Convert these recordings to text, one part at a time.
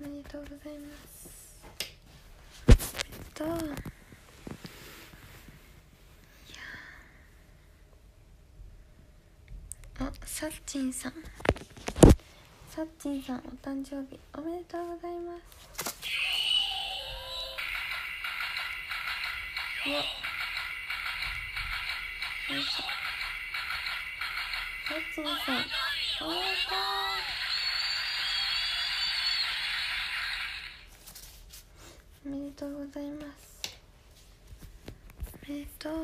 おめでとうございます。おめでといやあさっちんさん。さっちんさんお誕生日おめでとうございます。よっよいしょさっちんさんおめでとう。おめでとうございます。おめでとう。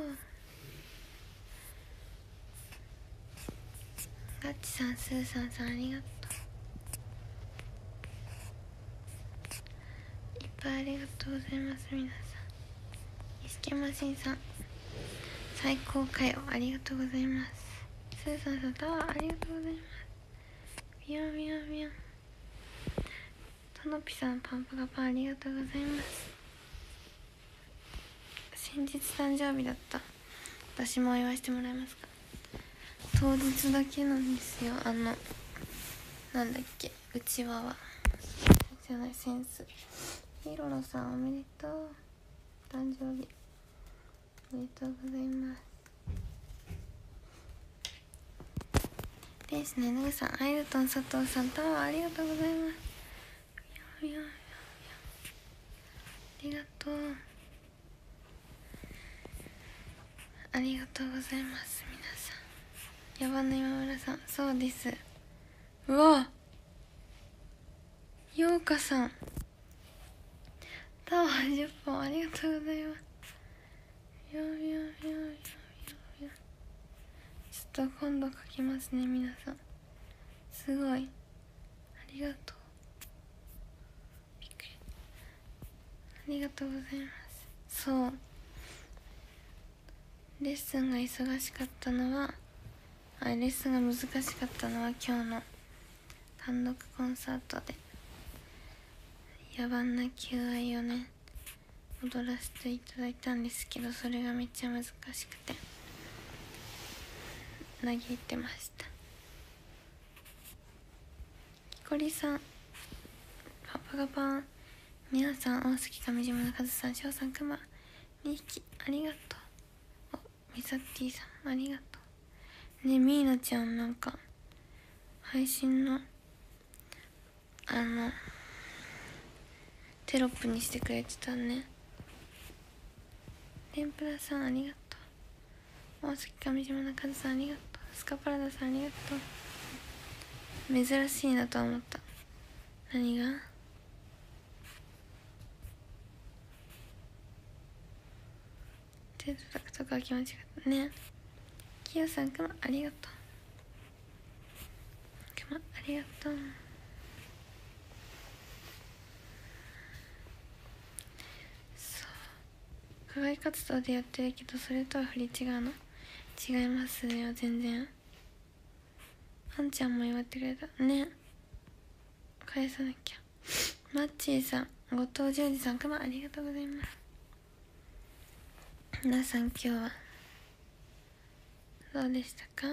ガッチさんスーさんさんありがとう。いっぱいありがとうございます皆さん。イスケマシンさん最高かよありがとうございます。スーさんさんタワーありがとうございますみよみよみよトノピさんパンパカパンありがとうございます。先日誕生日だった。私もお祝いしてもらえますか？当日だけなんですよ。あのなんだっけ？うちわは。じゃないセンス。ヒロロさんおめでとう。誕生日。おめでとうございます。ですねぬぐさんアイルトン佐藤さんタワーありがとうございます。やいやいやありがとうありがとうございます。皆さん。野蛮の今村さん。そうです。うわ。ようかさん。タワー10本ありがとうございます。よよよよよちょっと今度書きますね。皆さん。すごい。ありがとうびっくりありがとうございます。そう。レッスンが忙しかったのはあレッスンが難しかったのは今日の単独コンサートで。野蛮な求愛をね踊らせていただいたんですけどそれがめっちゃ難しくて嘆いてました。きこりさんパパがパン。皆さん大好き上島のカズさん翔さんくま2匹ありがとう。おみさっティさんありがとう。ねみーなちゃんなんか配信のあのテロップにしてくれてたね。天ぷらさんありがとう。大崎上島のカズさんありがとう。スカパラダさんありがとう。珍しいなと思った。何が？手叩くとか気持ちがったね。キヨさんくまありがとう。くまありがとう。そう。課外活動でやってるけどそれとは振り違うの？違いますよ全然。あんちゃんも祝ってくれた。ね。返さなきゃ。マッチーさん後藤ジョージさんくまありがとうございます。皆さん今日はどうでしたか？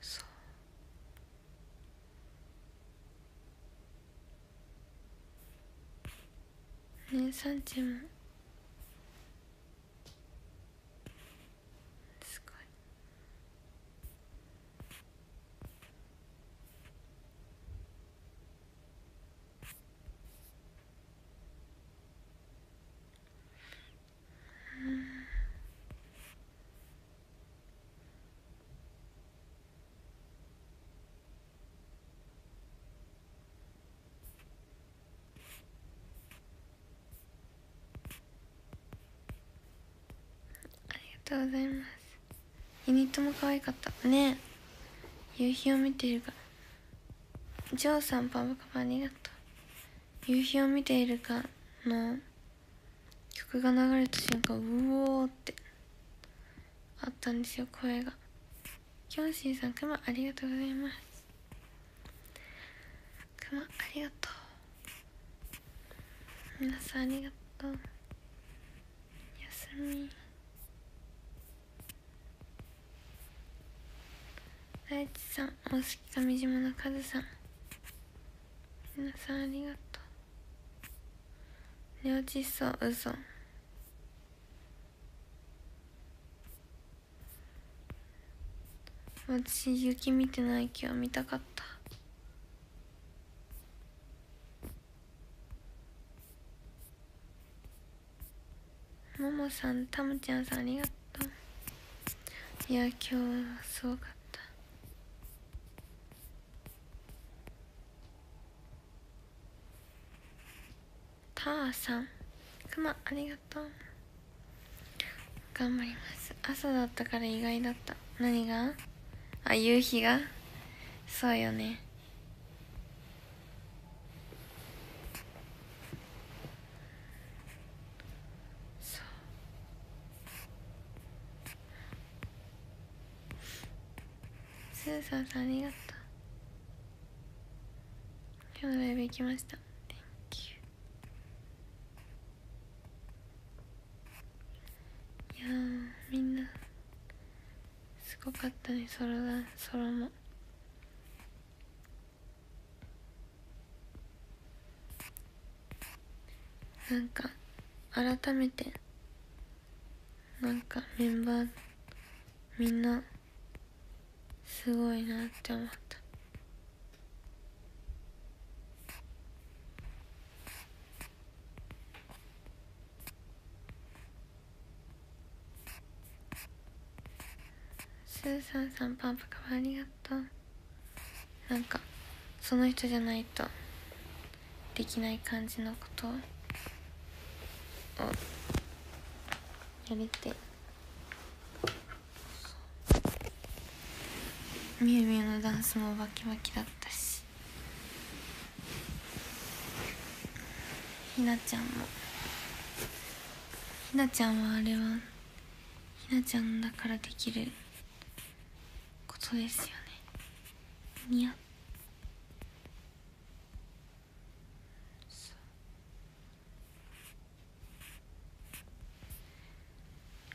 そう。ねサンチもとうございます。ユニットも可愛かった。ね。夕日を見ているかジョーさんパパカパありがとう。夕日を見ているかの曲が流れた瞬間うおーって。あったんですよ声が。キョンシーさんくまありがとうございます。くくまありがとう。皆さんありがとう。やすみ大地さん大好き上島のカズさん。皆さんありがとう。寝落ちそう嘘。私雪見てない今日見たかった。ももさんたむちゃんさんありがとう。いや今日はすごかった。たーさん。くまありがとう。頑張ります。朝だったから意外だった。何が？あ夕日が？そうよね。そう。スーさんさんありがとう。今日のライブ行きました。やみんな。すごかったねソロだソロも。なんか改めてなんかメンバーみんなすごいなって思ったスーさんさんパンパカありがとう。なんかその人じゃないとできない感じのことをやれて。みゆみゆのダンスもバキバキだったし。ひなちゃんも。ひなちゃんはあれはひなちゃんだからできる。ことですよねにゃ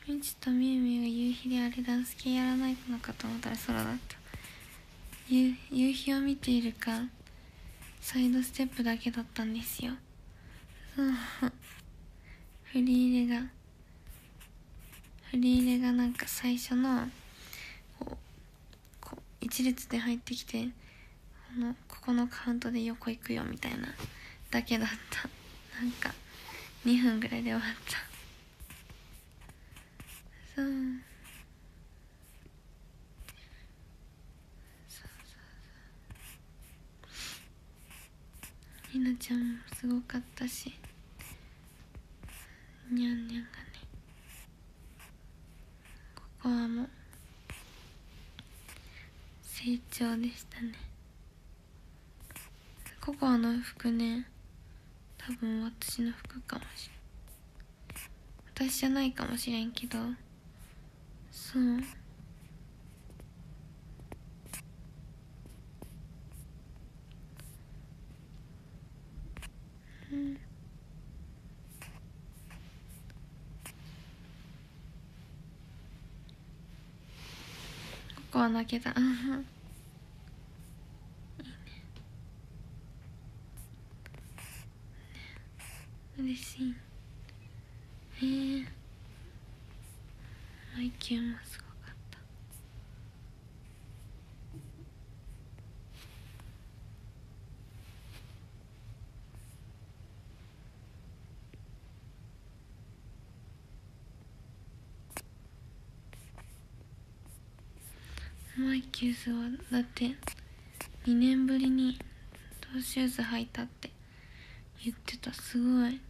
みちとみゆみゆが夕日であれダンス系やらないのかと思ったら空だった夕夕日を見ているかサイドステップだけだったんですよ。そう振り入れが。振り入れがなんか最初の一列で入ってきてこのここのカウントで横行くよみたいなだけだった。なんか2分ぐらいで終わった。そう。そうそうそう。ひなちゃんもすごかったし。にゃんにゃんがね。ここはもう成長でしたね。ココアの服ね多分私の服かもしれん。私じゃないかもしれんけどそううんここは泣けたいいね嬉しいへえ配給もすごかったマイキューズはだって2年ぶりにトーシューズ履いたって言ってた。すごい。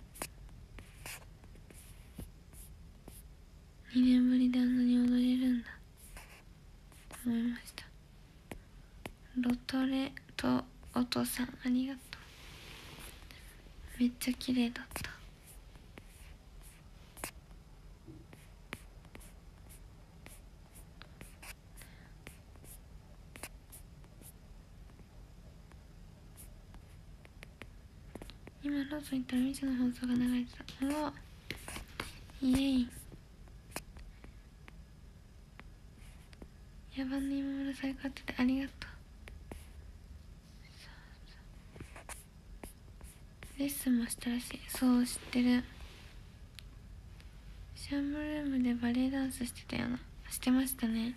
2年ぶりであんなに踊れるんだ。思いました。ロトレとお父さんありがとう。めっちゃ綺麗だった。今ローソン行ったら未知の放送が流れてたうわイエイ。野蛮な今村最高っててありがとう。レッスンもしたらしい。そう知ってる。シャンブルームでバレエダンスしてたよな。してましたね。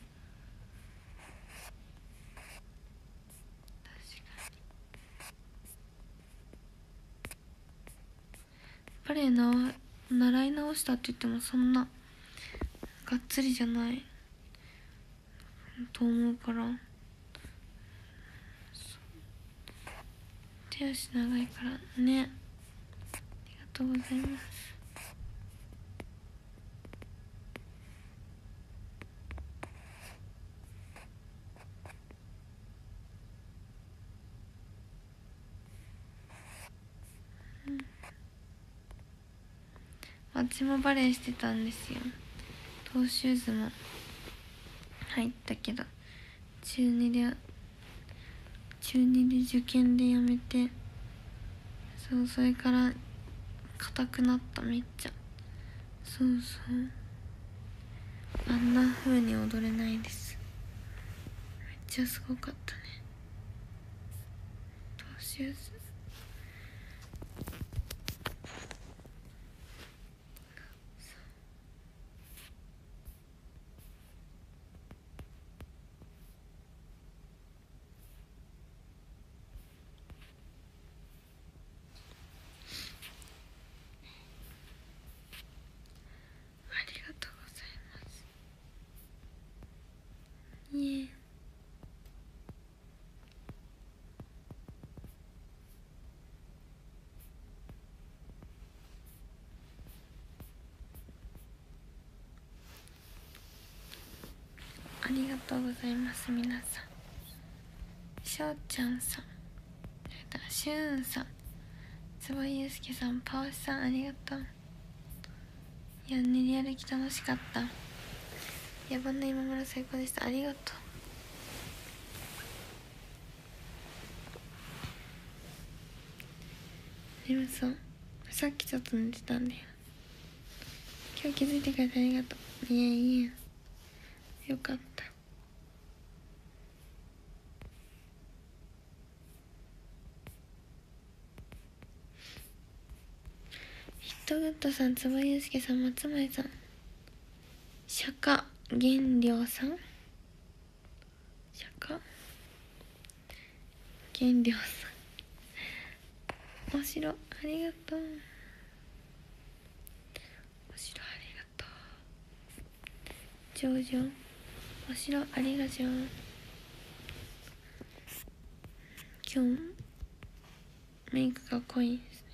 レエな習い直したって言ってもそんながっつりじゃない。と思うから。手足長いからね。ありがとうございます。私もバレエしてたんですよ。トーシューズも入ったけど中2で中2で受験でやめてそうそれから硬くなっためっちゃ。そうそう。あんな風に踊れないです。めっちゃすごかったね。トーシューズありがとうございますいえありがとうございます皆さん。しょうちゃんさん。しゅんさん。坪井祐介さんパワシさんありがとう。いや練り歩き楽しかった。野蛮な今村最高でした。ありがとう。でもそう。さっきちょっと寝てたんだよ。今日気づいてくれてありがとう。いやいやよかったヒットグッドさん、つばゆうすけさん、松前さん。釈迦源良さん。釈迦？源良さん。お城、ありがとう。お城、ありがとう。ジョージョ。お城、ありがとう。今日、メイクが濃いですね。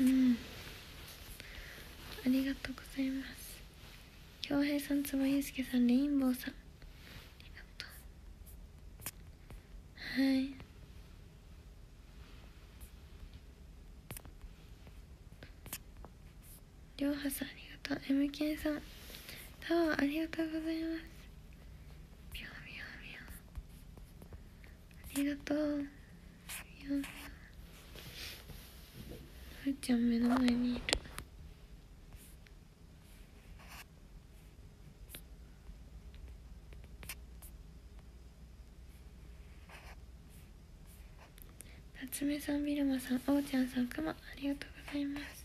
うんありがとうございます恭平さんつばゆうすけさんレインボーさんありがとうはいりょうはさんありがとう M ケンさん。タワーありがとうございます。ぴょんぴょんぴょん。ありがとう。ぴょんぴょん。ふーちゃん目の前にいる。夏目さんビルマさんおうちゃんさんくまありがとうございます。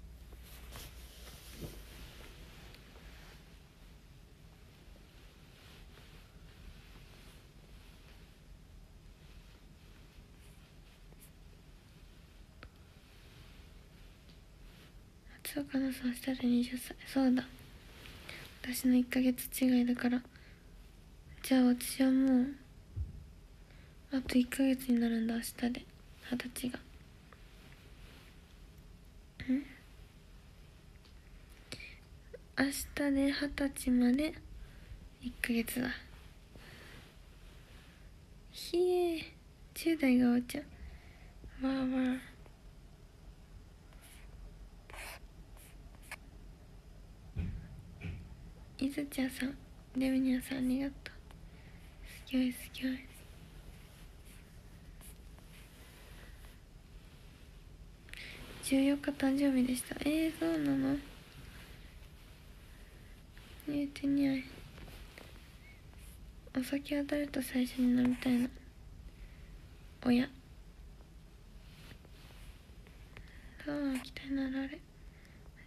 松岡野さんしたら20歳そうだ。私の1ヶ月違いだから。じゃあ私はもうあと1ヶ月になるんだ明日で。二十歳が。ん？明日で二十歳まで1ヶ月だ。ひえ10代がおちゃう。わーわーいずちゃさんデミニアさんありがとう。すごいすごい。14日誕生日でした。えー、そうなの？言うてにゃい。お酒は誰と最初に飲みたいの？おや。うもきたなられ。あ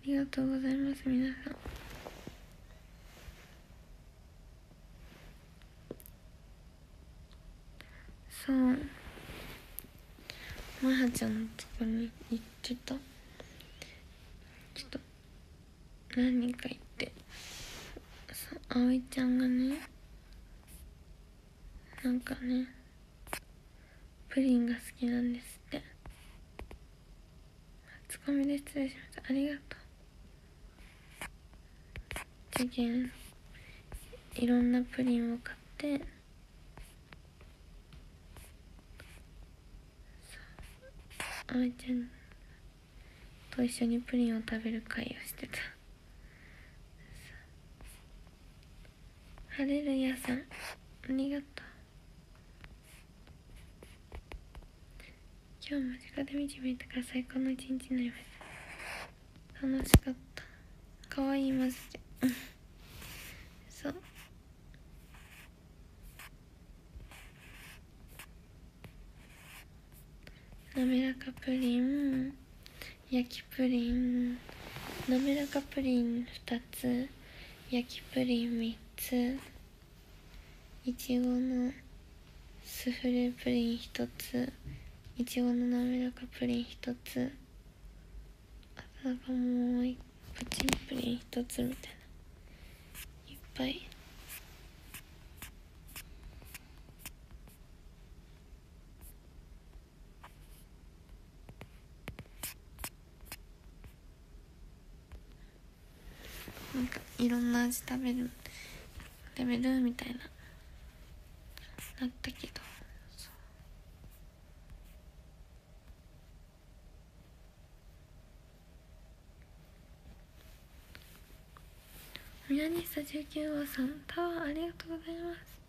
りがとうございます皆さん。そう。まはちゃんのとこに行ってた？ちょっと何人か行って。そう葵ちゃんがねなんかねプリンが好きなんですって。ツッコミで失礼しました。ありがとう。次元いろんなプリンを買って。あめちゃん。と一緒にプリンを食べる会をしてた。ハレルヤさん。ありがとう。今日間近で見てみたから最高の一日になりました楽しかった。かわいいマジでうんそう滑らかプリン焼きプリン滑らかプリン2つ焼きプリン3ついちごのスフレプリン1ついちごの滑らかプリン1つあとなんかもうプチンプリン1つみたいな。いっぱいなんかいろんな味食べる食べるみたいななったけど。そう宮西さ19号さんタワーありがとうございます。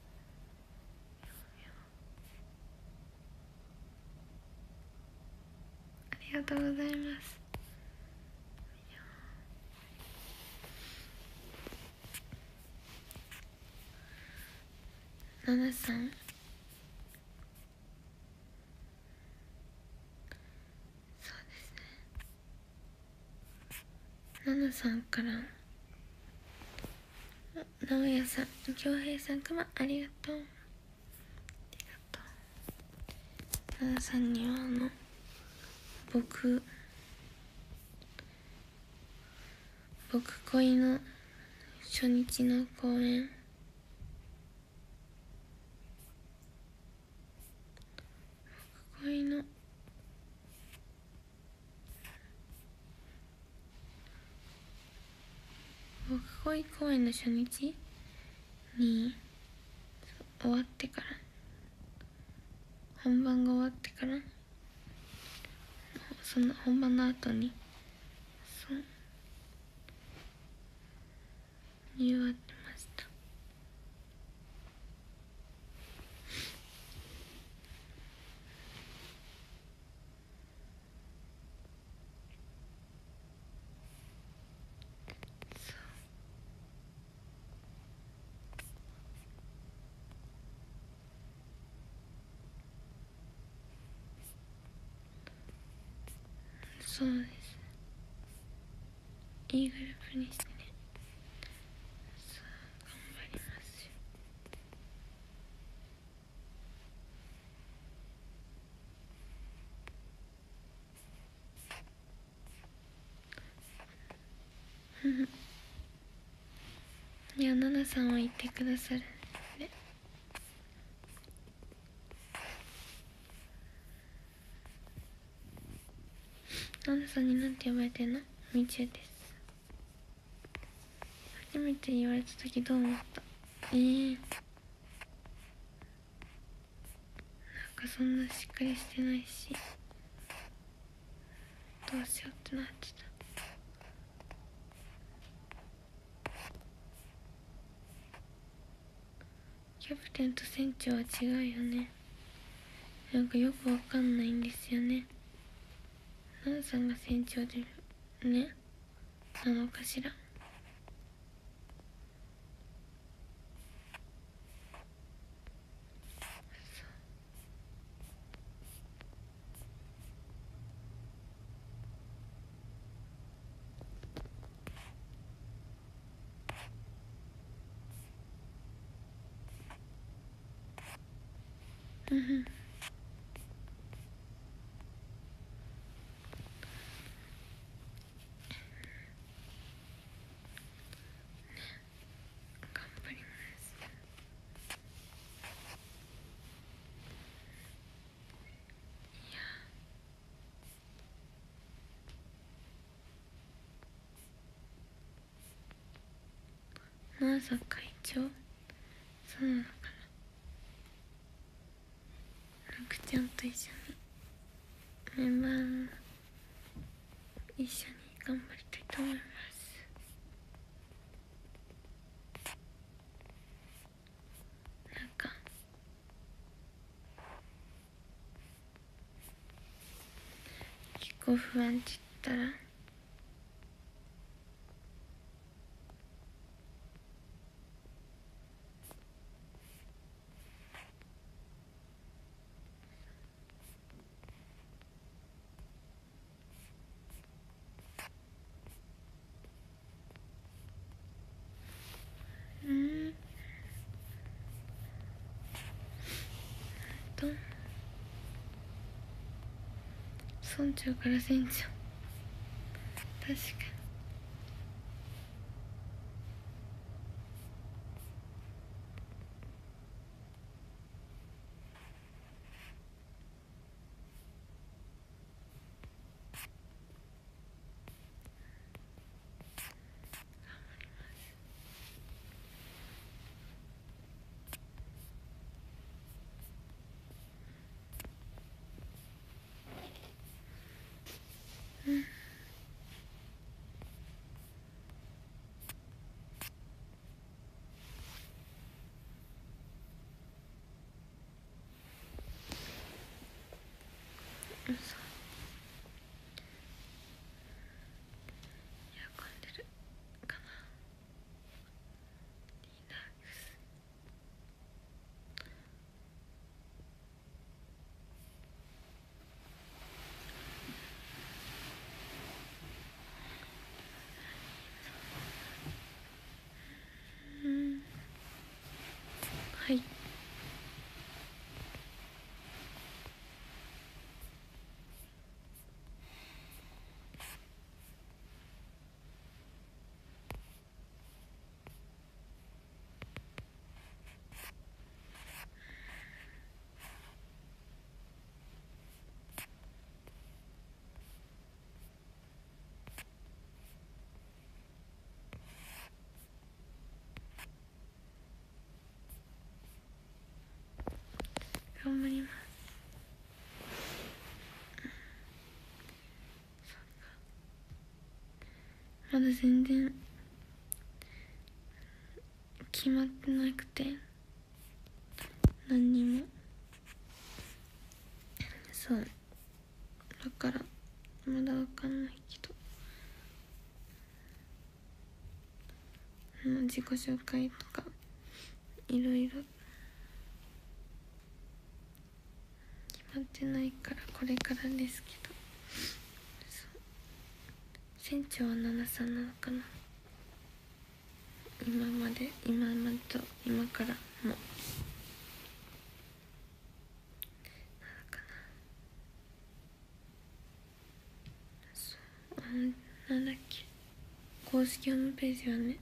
ありがとうございます。ナナさんそうですね。ナナさんから。直哉さん恭平さんくまありがとう。ありがとう。ナナさんにはあの僕僕恋の初日の公演恋の公演の初日に終わってから本番が終わってからその本番の後にそう言わってしたそうです。いいグループにしてね。さあ頑張りますよ。うんいや奈々さんは言ってくださるね奈々さんになんて呼ばれてのみちゅです初めて言われた時どう思った？えー、なんかそんなしっかりしてないしどうしようってなってたキャプテンと船長は違うよねなんかよくわかんないんですよね奈々さんが船長でねなのかしらいやなさ会長？そうなのかな？るくちゃんと一緒にメンバーの一緒に頑張りたいと思います。なんか。結構不安って言ったらうんと村長から船長。確かに。まだ全然決まってなくて何にも。そう。だからまだわかんないけど。もう自己紹介とかいろいろ。決まってないからこれからですけど。船長は奈々さんなのかな。今まで今までと今からも。なのかな。そうあのなんだっけ公式ホームページはね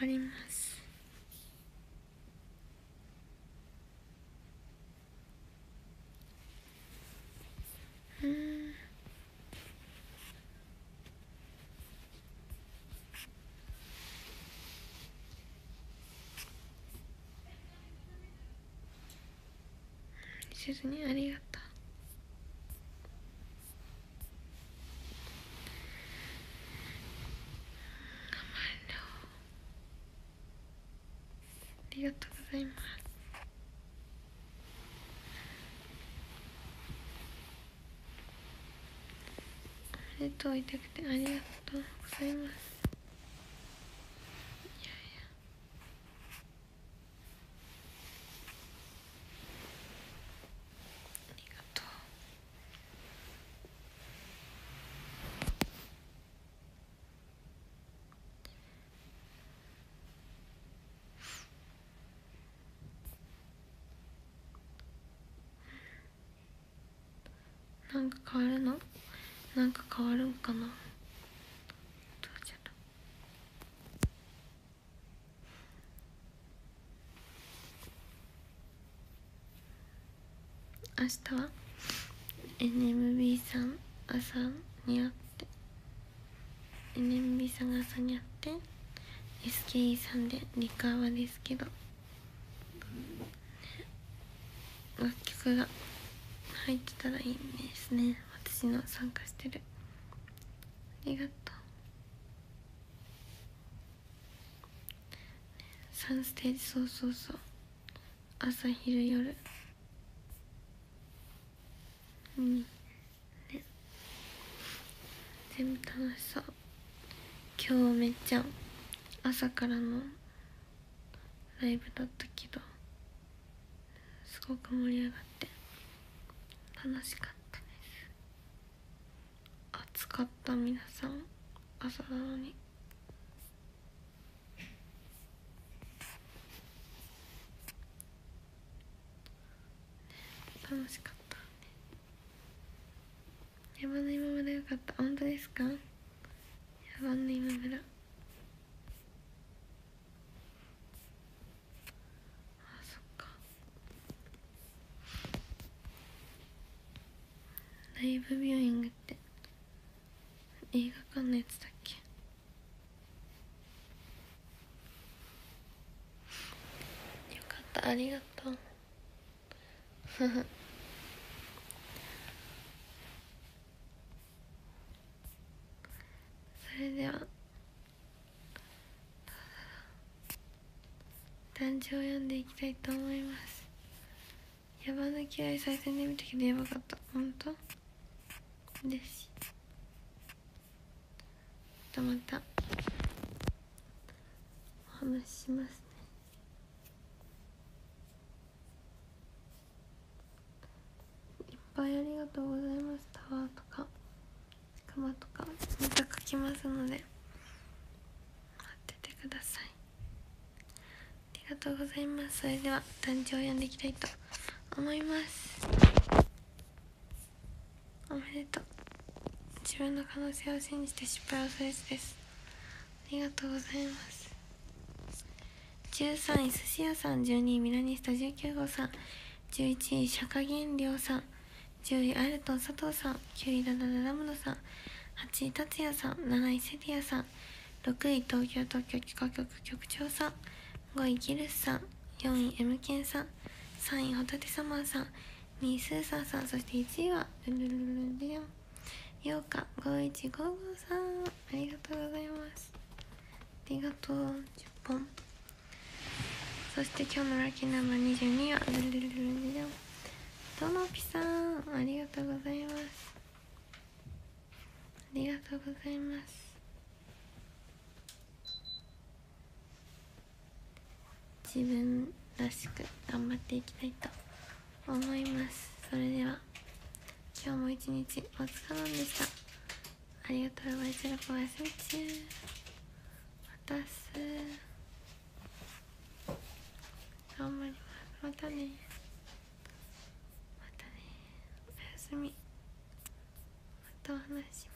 頑張りますうんせずにありがとう。ありがとうございます。おめでとう言いたくてありがとうございますなんか変わるのなんか変わるんかな？どうじゃろ？明日は？NMB さん朝に会って。NMB さんが朝に会って SKE さんでリカーはですけど、楽曲が入ってたらいいんですね。私の参加してる。りがとう。3ステージそうそうそう。朝昼夜。うん。ね。全部楽しそう。今日めっちゃ朝からのライブだったけどすごく盛り上がって楽しかった。かった皆さん朝なのに。楽しかった。山の今村よかった。本当ですか？山の今村ライブビューイングって映画館のやつだっけよかったありがとう。それでは。団地を読んでいきたいと思います。野蛮な気合い再生で見たけどやばかった。本当？です。またまたお話ししますねいっぱいありがとうございますタワーとか熊とかまた書きますので待っててください。ありがとうございます。それでは団地を読んでいきたいと思います。おめでとう。自分の可能性を信じて失敗をするです。ありがとうございます。13位寿司屋さん。12位ミラニスタ。19号さん。11位釈迦源亮さん。10位アルトン佐藤さん9位ダダダダムノさん8位達也さん7位セティアさん6位東京特許許可局局長さん5位ギルスさん4位 M ケンさん3位ホタテサマーさん2位スーサーさんそして1位はルルルルルリアン8日5155さんありがとうございますありがとう10本そして今日のラッキーナンバー22はルルルルルリアントノピさんありがとうございます。ありがとうございます。自分らしく頑張っていきたいと思います。それでは今日も一日お疲れ様でした。ありがとう。ございますお休み。中またす頑張りますまたねまたねおやすみ。またお話します。